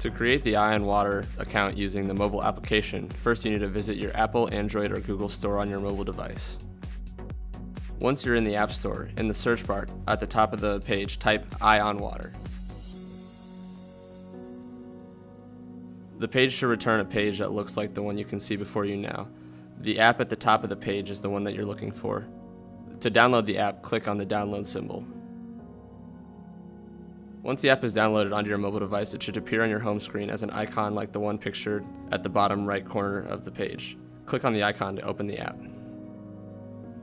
To create the EyeOnWater account using the mobile application, first you need to visit your Apple, Android, or Google store on your mobile device. Once you're in the App Store, in the search bar at the top of the page, type EyeOnWater. The page should return a page that looks like the one you can see before you now. The app at the top of the page is the one that you're looking for. To download the app, click on the download symbol. Once the app is downloaded onto your mobile device, it should appear on your home screen as an icon like the one pictured at the bottom right corner of the page. Click on the icon to open the app.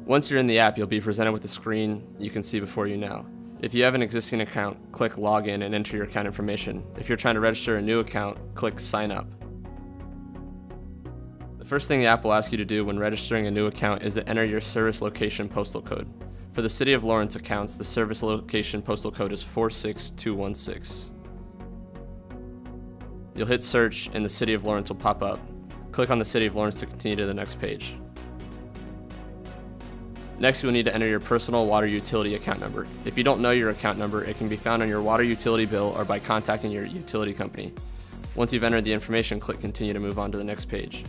Once you're in the app, you'll be presented with the screen you can see before you now. If you have an existing account, click Login and enter your account information. If you're trying to register a new account, click Sign Up. The first thing the app will ask you to do when registering a new account is to enter your service location postal code. For the City of Lawrence accounts, the service location postal code is 46216. You'll hit search and the City of Lawrence will pop up. Click on the City of Lawrence to continue to the next page. Next, you'll need to enter your personal water utility account number. If you don't know your account number, it can be found on your water utility bill or by contacting your utility company. Once you've entered the information, click Continue to move on to the next page.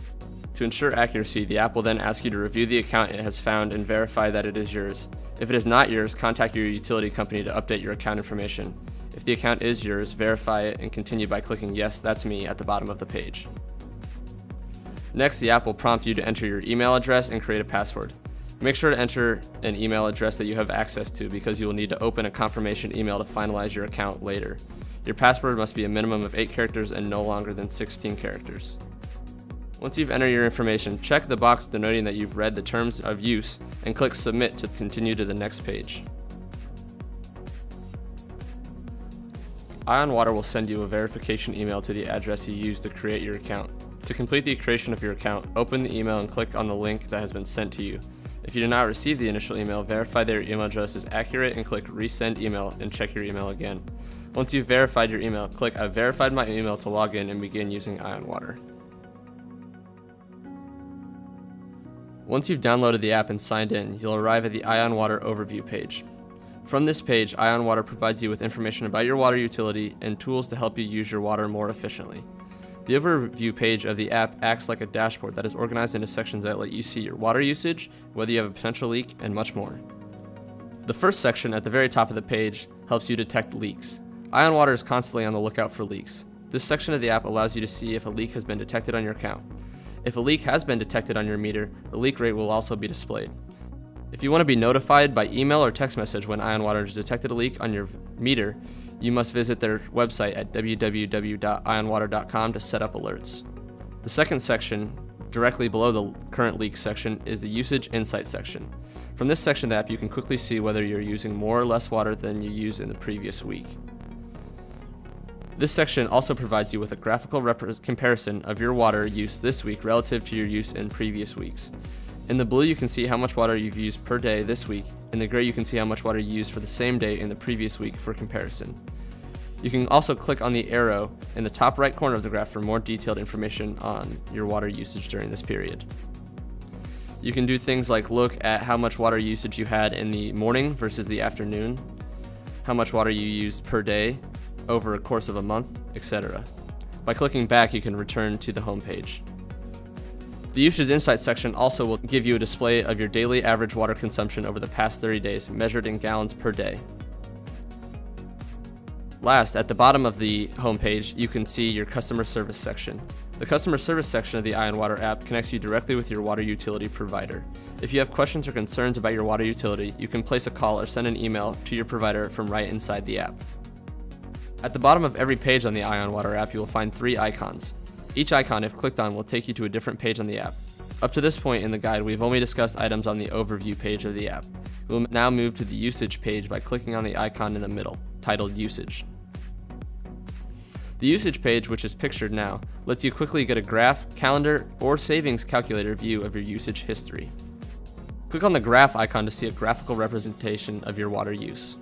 To ensure accuracy, the app will then ask you to review the account it has found and verify that it is yours. If it is not yours, contact your utility company to update your account information. If the account is yours, verify it and continue by clicking Yes, that's me at the bottom of the page. Next, the app will prompt you to enter your email address and create a password. Make sure to enter an email address that you have access to because you will need to open a confirmation email to finalize your account later. Your password must be a minimum of 8 characters and no longer than 16 characters. Once you've entered your information, check the box denoting that you've read the terms of use and click Submit to continue to the next page. EyeOnWater will send you a verification email to the address you used to create your account. To complete the creation of your account, open the email and click on the link that has been sent to you. If you did not receive the initial email, verify that your email address is accurate and click Resend Email and check your email again. Once you've verified your email, click I've verified my email to log in and begin using EyeOnWater. Once you've downloaded the app and signed in, you'll arrive at the EyeOnWater overview page. From this page, EyeOnWater provides you with information about your water utility and tools to help you use your water more efficiently. The overview page of the app acts like a dashboard that is organized into sections that let you see your water usage, whether you have a potential leak, and much more. The first section at the very top of the page helps you detect leaks. EyeOnWater is constantly on the lookout for leaks. This section of the app allows you to see if a leak has been detected on your account. If a leak has been detected on your meter, the leak rate will also be displayed. If you want to be notified by email or text message when EyeOnWater has detected a leak on your meter, you must visit their website at www.eyeonwater.com to set up alerts. The second section, directly below the current leak section, is the Usage Insight section. From this section of the app, you can quickly see whether you're using more or less water than you used in the previous week. This section also provides you with a graphical comparison of your water use this week relative to your use in previous weeks. In the blue, you can see how much water you've used per day this week. In the gray, you can see how much water you used for the same day in the previous week for comparison. You can also click on the arrow in the top right corner of the graph for more detailed information on your water usage during this period. You can do things like look at how much water usage you had in the morning versus the afternoon, how much water you used per day, over a course of a month, etc. By clicking back, you can return to the home page. The Usage Insights section also will give you a display of your daily average water consumption over the past 30 days, measured in gallons per day. Last, at the bottom of the homepage, you can see your customer service section. The customer service section of the EyeOnWater app connects you directly with your water utility provider. If you have questions or concerns about your water utility, you can place a call or send an email to your provider from right inside the app. At the bottom of every page on the EyeOnWater app, you will find three icons. Each icon, if clicked on, will take you to a different page on the app. Up to this point in the guide, we've only discussed items on the overview page of the app. We'll now move to the usage page by clicking on the icon in the middle, titled Usage. The usage page, which is pictured now, lets you quickly get a graph, calendar, or savings calculator view of your usage history. Click on the graph icon to see a graphical representation of your water use.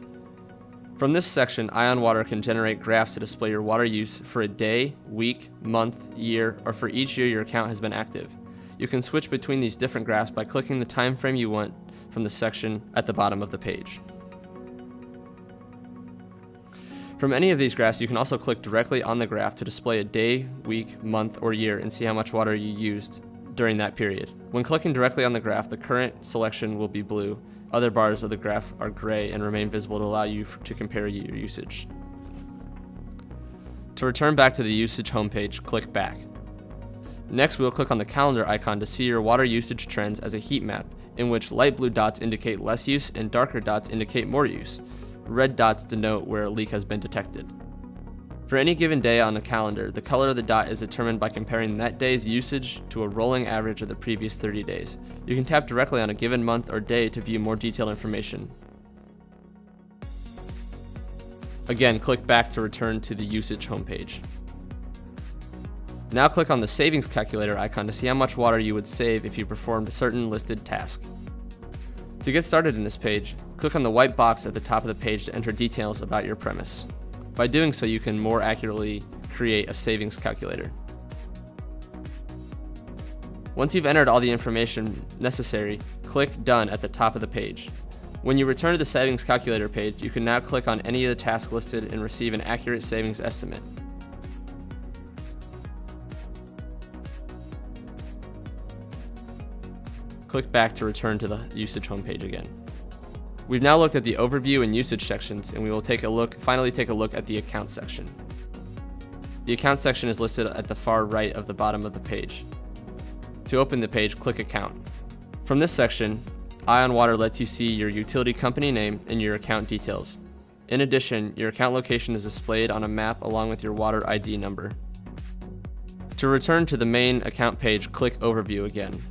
From this section, EyeOnWater can generate graphs to display your water use for a day, week, month, year, or for each year your account has been active. You can switch between these different graphs by clicking the time frame you want from the section at the bottom of the page. From any of these graphs, you can also click directly on the graph to display a day, week, month, or year and see how much water you used during that period. When clicking directly on the graph, the current selection will be blue. Other bars of the graph are gray and remain visible to allow you to compare your usage. To return back to the usage homepage, click back. Next, we'll click on the calendar icon to see your water usage trends as a heat map, in which light blue dots indicate less use and darker dots indicate more use. Red dots denote where a leak has been detected. For any given day on the calendar, the color of the dot is determined by comparing that day's usage to a rolling average of the previous 30 days. You can tap directly on a given month or day to view more detailed information. Again, click back to return to the usage homepage. Now click on the savings calculator icon to see how much water you would save if you performed a certain listed task. To get started in this page, click on the white box at the top of the page to enter details about your premise. By doing so, you can more accurately create a savings calculator. Once you've entered all the information necessary, click Done at the top of the page. When you return to the savings calculator page, you can now click on any of the tasks listed and receive an accurate savings estimate. Click back to return to the usage homepage again. We've now looked at the overview and usage sections, and we will take a look, finally take a look at the account section. The account section is listed at the far right of the bottom of the page. To open the page, click Account. From this section, EyeOnWater lets you see your utility company name and your account details. In addition, your account location is displayed on a map along with your water ID number. To return to the main account page, click Overview again.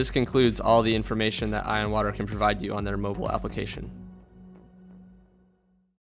This concludes all the information that EyeOnWater can provide you on their mobile application.